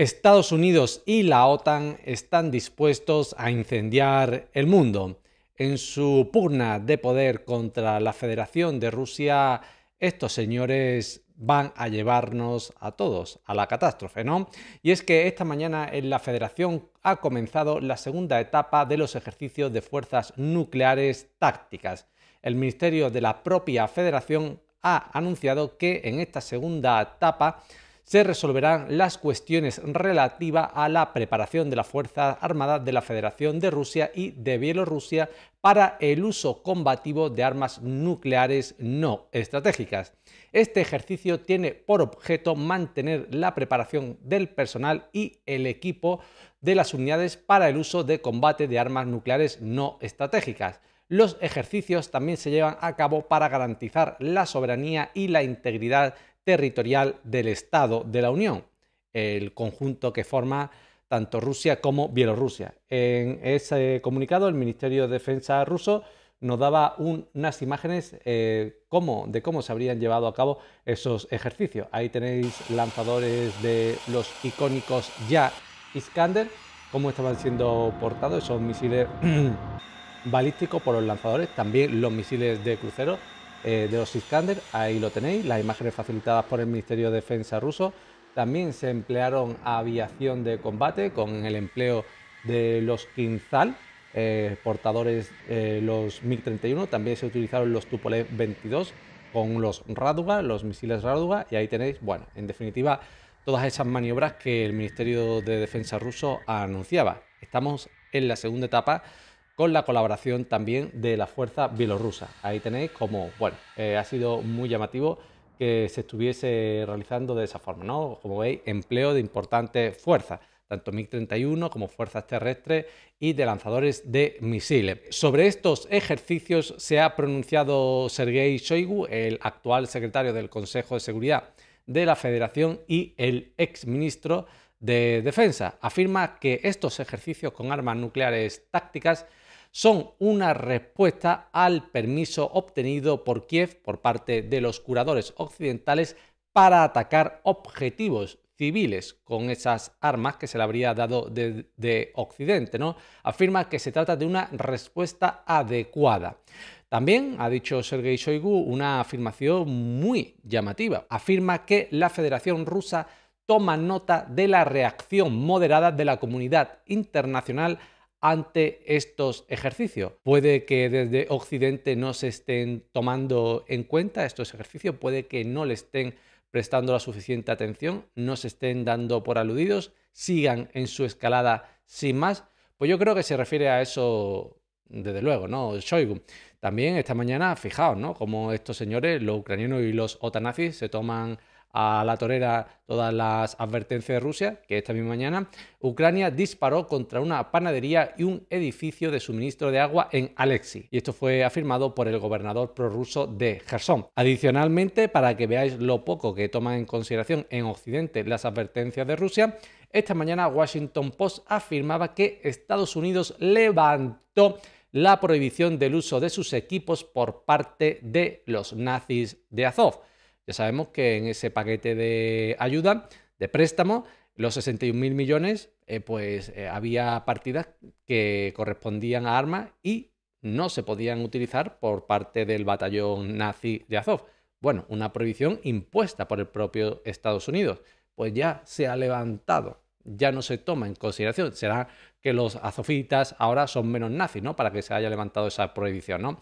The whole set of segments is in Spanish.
Estados Unidos y la OTAN están dispuestos a incendiar el mundo. En su pugna de poder contra la Federación de Rusia, estos señores van a llevarnos a todos a la catástrofe, ¿no? Y es que esta mañana en la Federación ha comenzado la segunda etapa de los ejercicios de fuerzas nucleares tácticas. El Ministerio de la propia Federación ha anunciado que en esta segunda etapa se resolverán las cuestiones relativas a la preparación de la Fuerza Armada de la Federación de Rusia y de Bielorrusia para el uso combativo de armas nucleares no estratégicas. Este ejercicio tiene por objeto mantener la preparación del personal y el equipo de las unidades para el uso de combate de armas nucleares no estratégicas. Los ejercicios también se llevan a cabo para garantizar la soberanía y la integridad territorial del Estado de la Unión, el conjunto que forma tanto Rusia como Bielorrusia. En ese comunicado, el Ministerio de Defensa ruso nos daba unas imágenes eh, de cómo se habrían llevado a cabo esos ejercicios. Ahí tenéis lanzadores de los icónicos Ya Iskander, cómo estaban siendo portados esos misiles balísticos por los lanzadores, también los misiles de crucero eh, de los Iskander, ahí lo tenéis, las imágenes facilitadas por el Ministerio de Defensa ruso. También se emplearon aviación de combate con el empleo de los Kinzhal, eh, portadores eh, los MiG-31, también se utilizaron los Tupolev 22 con los Raduga, los misiles Raduga, y ahí tenéis, bueno, en definitiva, todas esas maniobras que el Ministerio de Defensa ruso anunciaba. Estamos en la segunda etapa con la colaboración también de la fuerza bielorrusa. Ahí tenéis como, bueno, eh, ha sido muy llamativo que se estuviese realizando de esa forma, ¿no? Como veis, empleo de importantes fuerzas, tanto MiG-31 como fuerzas terrestres y de lanzadores de misiles. Sobre estos ejercicios se ha pronunciado Sergei Shoigu, el actual secretario del Consejo de Seguridad de la Federación y el exministro de Defensa. Afirma que estos ejercicios con armas nucleares tácticas son una respuesta al permiso obtenido por Kiev por parte de los curadores occidentales para atacar objetivos civiles con esas armas que se le habría dado de, Occidente. ¿no? Afirma que se trata de una respuesta adecuada. También ha dicho Sergei Shoigu una afirmación muy llamativa. Afirma que la Federación Rusa toma nota de la reacción moderada de la comunidad internacional ante estos ejercicios. Puede que desde Occidente no se estén tomando en cuenta estos ejercicios, puede que no le estén prestando la suficiente atención, no se estén dando por aludidos, sigan en su escalada sin más. Pues yo creo que se refiere a eso desde luego, ¿no? Shoigu. También esta mañana, fijaos, ¿no? Como estos señores, los ucranianos y los otanazis, se toman a la torera todas las advertencias de Rusia, que esta misma mañana Ucrania disparó contra una panadería y un edificio de suministro de agua en Alexei. Y esto fue afirmado por el gobernador prorruso de Gerson. Adicionalmente, para que veáis lo poco que toman en consideración en Occidente las advertencias de Rusia, esta mañana Washington Post afirmaba que Estados Unidos levantó la prohibición del uso de sus equipos por parte de los nazis de Azov. Ya sabemos que en ese paquete de ayuda, de préstamo, los 61.000 millones, eh, pues eh, había partidas que correspondían a armas y no se podían utilizar por parte del batallón nazi de Azov. Bueno, una prohibición impuesta por el propio Estados Unidos. Pues ya se ha levantado, ya no se toma en consideración. Será que los azofitas ahora son menos nazis, ¿no? Para que se haya levantado esa prohibición, ¿no?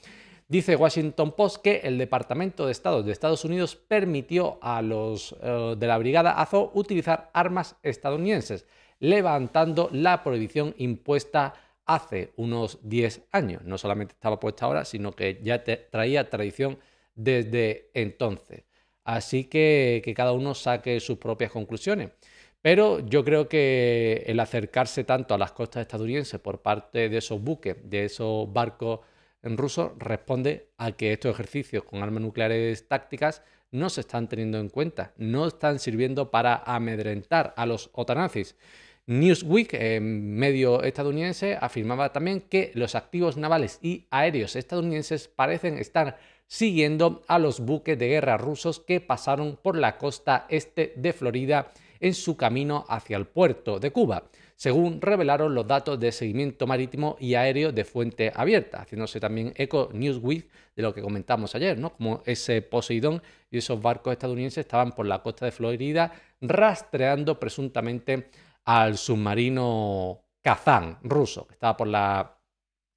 Dice Washington Post que el Departamento de Estado de Estados Unidos permitió a los eh, de la Brigada Azov utilizar armas estadounidenses, levantando la prohibición impuesta hace unos 10 años. No solamente estaba puesta ahora, sino que ya traía tradición desde entonces. Así que que cada uno saque sus propias conclusiones. Pero yo creo que el acercarse tanto a las costas estadounidenses por parte de esos buques, de esos barcos en ruso responde a que estos ejercicios con armas nucleares tácticas no se están teniendo en cuenta, no están sirviendo para amedrentar a los otanazis. Newsweek, en medio estadounidense, afirmaba también que los activos navales y aéreos estadounidenses parecen estar siguiendo a los buques de guerra rusos que pasaron por la costa este de Florida en su camino hacia el puerto de Cuba, según revelaron los datos de seguimiento marítimo y aéreo de fuente abierta, haciéndose también eco Newsweek de lo que comentamos ayer, ¿no? Como ese Poseidón y esos barcos estadounidenses estaban por la costa de Florida rastreando presuntamente al submarino Kazán ruso, que estaba por la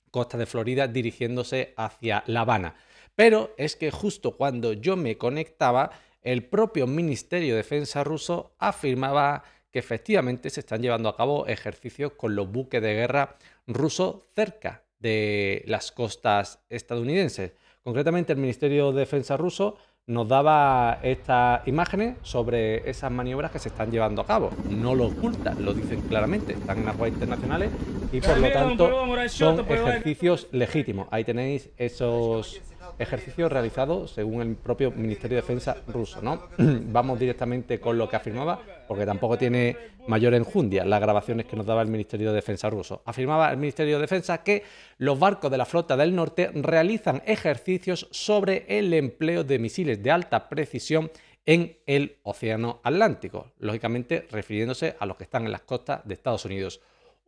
costa de Florida dirigiéndose hacia La Habana. Pero es que justo cuando yo me conectaba, el propio Ministerio de Defensa ruso afirmaba que efectivamente se están llevando a cabo ejercicios con los buques de guerra rusos cerca de las costas estadounidenses. Concretamente, el Ministerio de Defensa ruso nos daba estas imágenes sobre esas maniobras que se están llevando a cabo. No lo ocultan, lo dicen claramente, están en aguas internacionales y por lo tanto son ejercicios legítimos. Ahí tenéis esos ejercicio realizado según el propio Ministerio de Defensa ruso. ¿no? Vamos directamente con lo que afirmaba, porque tampoco tiene mayor enjundia las grabaciones que nos daba el Ministerio de Defensa ruso. Afirmaba el Ministerio de Defensa que los barcos de la flota del norte realizan ejercicios sobre el empleo de misiles de alta precisión en el Océano Atlántico, lógicamente refiriéndose a los que están en las costas de Estados Unidos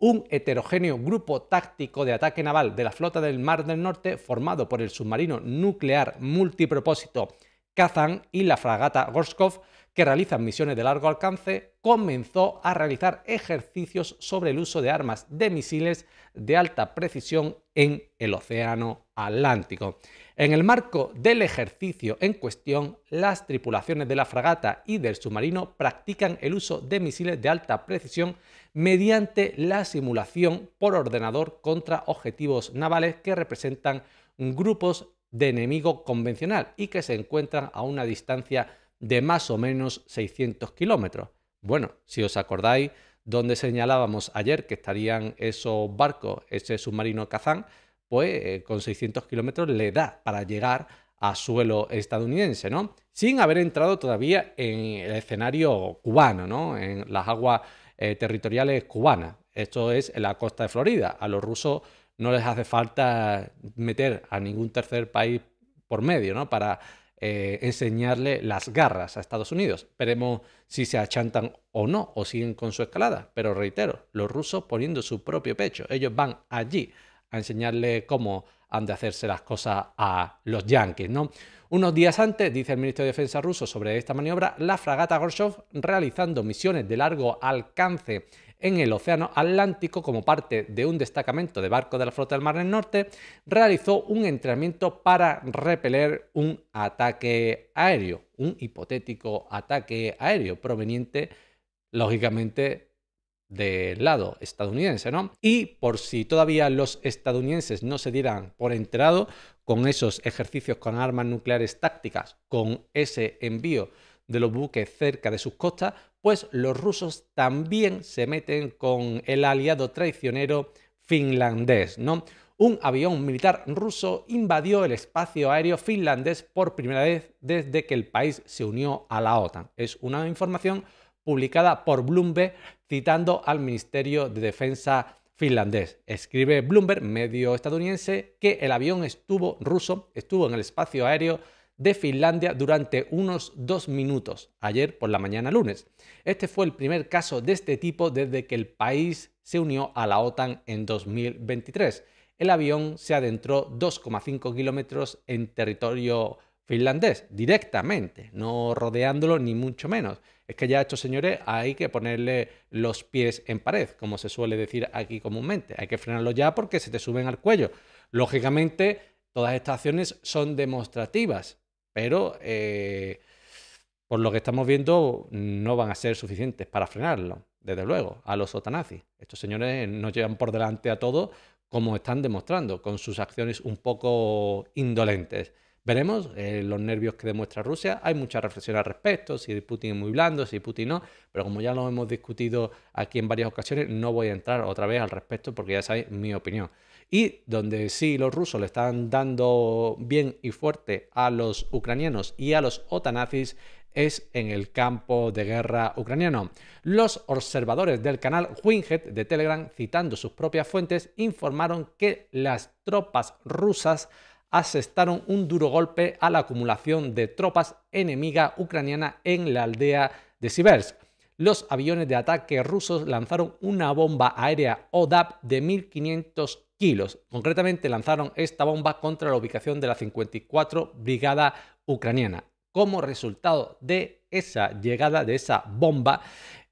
un heterogéneo grupo táctico de ataque naval de la flota del Mar del Norte formado por el submarino nuclear multipropósito Kazan y la fragata Gorskov, que realizan misiones de largo alcance, comenzó a realizar ejercicios sobre el uso de armas de misiles de alta precisión en el Océano Atlántico. En el marco del ejercicio en cuestión, las tripulaciones de la fragata y del submarino practican el uso de misiles de alta precisión mediante la simulación por ordenador contra objetivos navales que representan grupos de enemigo convencional y que se encuentran a una distancia de más o menos 600 kilómetros. Bueno, si os acordáis donde señalábamos ayer que estarían esos barcos, ese submarino Kazán, pues eh, con 600 kilómetros le da para llegar a suelo estadounidense, ¿no? Sin haber entrado todavía en el escenario cubano, ¿no? En las aguas eh, territoriales cubanas. Esto es en la costa de Florida. A los rusos no les hace falta meter a ningún tercer país por medio, ¿no? Para eh, enseñarle las garras a Estados Unidos. Veremos si se achantan o no, o siguen con su escalada. Pero reitero, los rusos poniendo su propio pecho. Ellos van allí a enseñarle cómo han de hacerse las cosas a los yanquis, ¿no? Unos días antes, dice el ministro de Defensa ruso sobre esta maniobra, la fragata Gorshov, realizando misiones de largo alcance en el Océano Atlántico como parte de un destacamento de barcos de la flota del Mar del Norte, realizó un entrenamiento para repeler un ataque aéreo, un hipotético ataque aéreo proveniente, lógicamente, del lado estadounidense, ¿no? Y por si todavía los estadounidenses no se dieran por enterado con esos ejercicios con armas nucleares tácticas, con ese envío de los buques cerca de sus costas, pues los rusos también se meten con el aliado traicionero finlandés, ¿no? Un avión militar ruso invadió el espacio aéreo finlandés por primera vez desde que el país se unió a la OTAN. Es una información publicada por Bloomberg citando al Ministerio de Defensa finlandés. Escribe Bloomberg, medio estadounidense, que el avión estuvo ruso, estuvo en el espacio aéreo de Finlandia durante unos dos minutos, ayer por la mañana lunes. Este fue el primer caso de este tipo desde que el país se unió a la OTAN en 2023. El avión se adentró 2,5 kilómetros en territorio finlandés, directamente, no rodeándolo ni mucho menos. Es que ya a estos señores hay que ponerle los pies en pared, como se suele decir aquí comúnmente. Hay que frenarlos ya porque se te suben al cuello. Lógicamente, todas estas acciones son demostrativas, pero eh, por lo que estamos viendo no van a ser suficientes para frenarlo, desde luego, a los otanazis. Estos señores nos llevan por delante a todos como están demostrando, con sus acciones un poco indolentes. Veremos eh, los nervios que demuestra Rusia. Hay mucha reflexión al respecto, si Putin es muy blando, si Putin no, pero como ya lo hemos discutido aquí en varias ocasiones, no voy a entrar otra vez al respecto porque ya sabéis mi opinión. Y donde sí los rusos le están dando bien y fuerte a los ucranianos y a los otanazis es en el campo de guerra ucraniano. Los observadores del canal Winghead de Telegram, citando sus propias fuentes, informaron que las tropas rusas asestaron un duro golpe a la acumulación de tropas enemiga ucraniana en la aldea de Siversk. los aviones de ataque rusos lanzaron una bomba aérea ODAP de 1500 kilos. Concretamente lanzaron esta bomba contra la ubicación de la 54 Brigada Ucraniana. Como resultado de esa llegada de esa bomba,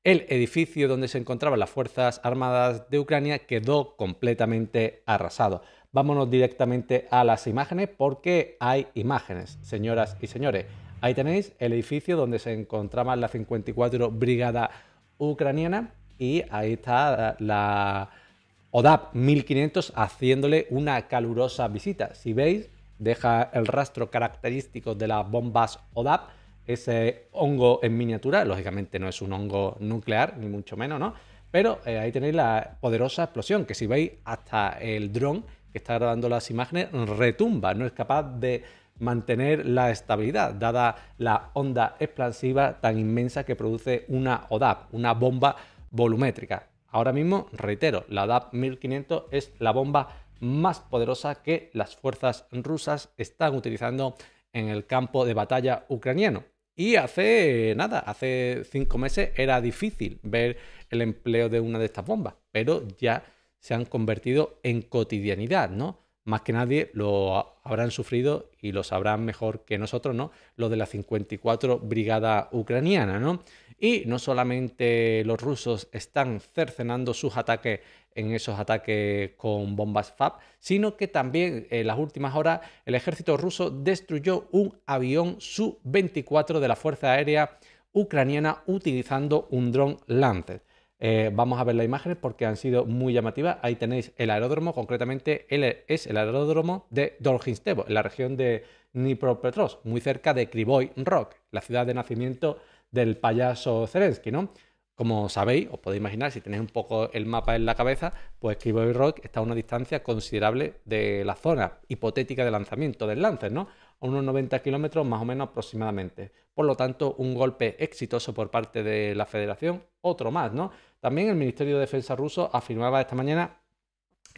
el edificio donde se encontraban las Fuerzas Armadas de Ucrania quedó completamente arrasado. Vámonos directamente a las imágenes porque hay imágenes, señoras y señores. Ahí tenéis el edificio donde se encontraba la 54 Brigada Ucraniana y ahí está la ODAP 1500 haciéndole una calurosa visita. Si veis, deja el rastro característico de las bombas ODAP, ese hongo en miniatura, lógicamente no es un hongo nuclear, ni mucho menos, ¿no? Pero eh, ahí tenéis la poderosa explosión, que si veis hasta el dron que está grabando las imágenes retumba, no es capaz de mantener la estabilidad, dada la onda expansiva tan inmensa que produce una ODAP, una bomba volumétrica. Ahora mismo, reitero, la ODAP 1500 es la bomba más poderosa que las fuerzas rusas están utilizando en el campo de batalla ucraniano. Y hace nada, hace cinco meses era difícil ver el empleo de una de estas bombas, pero ya se han convertido en cotidianidad, ¿no? más que nadie lo habrán sufrido y lo sabrán mejor que nosotros, ¿no? Lo de la 54 Brigada Ucraniana, ¿no? Y no solamente los rusos están cercenando sus ataques en esos ataques con bombas FAB, sino que también en las últimas horas el ejército ruso destruyó un avión Su-24 de la Fuerza Aérea Ucraniana utilizando un dron Lancet. Eh, vamos a ver las imágenes porque han sido muy llamativas. Ahí tenéis el aeródromo, concretamente es el aeródromo de Dolginstevo, en la región de Dnipropetrovsk, muy cerca de Krivoy Rock, la ciudad de nacimiento del payaso Zelensky, ¿no? Como sabéis, os podéis imaginar, si tenéis un poco el mapa en la cabeza, pues Krivoy Rock está a una distancia considerable de la zona hipotética de lanzamiento del Lancer, ¿no? A unos 90 kilómetros más o menos aproximadamente. Por lo tanto, un golpe exitoso por parte de la federación, otro más, ¿no? También el Ministerio de Defensa ruso afirmaba esta mañana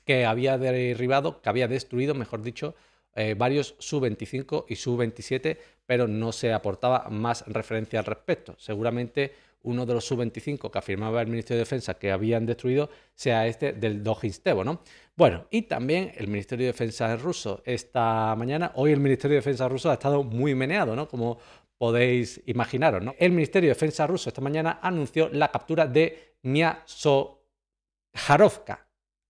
que había derribado, que había destruido, mejor dicho, eh, varios Su-25 y Su-27, pero no se aportaba más referencia al respecto. Seguramente uno de los Su-25 que afirmaba el Ministerio de Defensa que habían destruido sea este del Dojinstevo, ¿no? Bueno, y también el Ministerio de Defensa ruso esta mañana, hoy el Ministerio de Defensa ruso ha estado muy meneado, ¿no? Como podéis imaginaros, ¿no? El Ministerio de Defensa ruso esta mañana anunció la captura de Miasojarovka,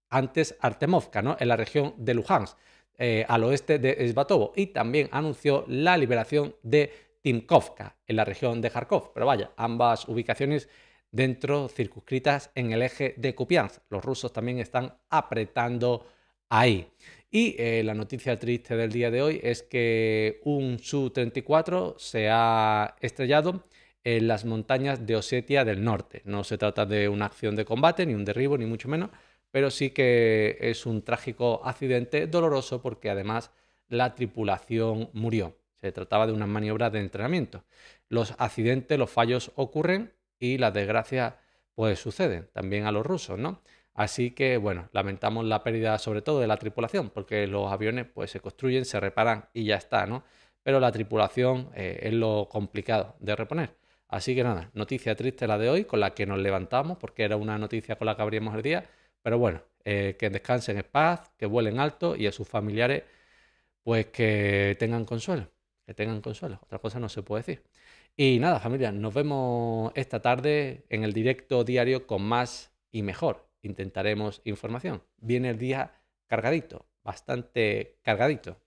antes Artemovka, ¿no? en la región de Luhansk, eh, al oeste de Svatovo, y también anunció la liberación de Timkovka, en la región de Kharkov. Pero vaya, ambas ubicaciones dentro, circunscritas en el eje de Kupiansk. Los rusos también están apretando ahí. Y eh, la noticia triste del día de hoy es que un Su-34 se ha estrellado en las montañas de Osetia del Norte. No se trata de una acción de combate, ni un derribo, ni mucho menos, pero sí que es un trágico accidente doloroso porque además la tripulación murió. Se trataba de una maniobra de entrenamiento. Los accidentes, los fallos ocurren y las desgracias pues suceden también a los rusos, ¿no? Así que bueno, lamentamos la pérdida sobre todo de la tripulación, porque los aviones pues se construyen, se reparan y ya está, ¿no? Pero la tripulación eh, es lo complicado de reponer. Así que nada, noticia triste la de hoy, con la que nos levantamos, porque era una noticia con la que abríamos el día. Pero bueno, eh, que descansen en paz, que vuelen alto y a sus familiares, pues que tengan consuelo, que tengan consuelo. Otra cosa no se puede decir. Y nada, familia, nos vemos esta tarde en el directo diario con más y mejor. Intentaremos información. Viene el día cargadito, bastante cargadito.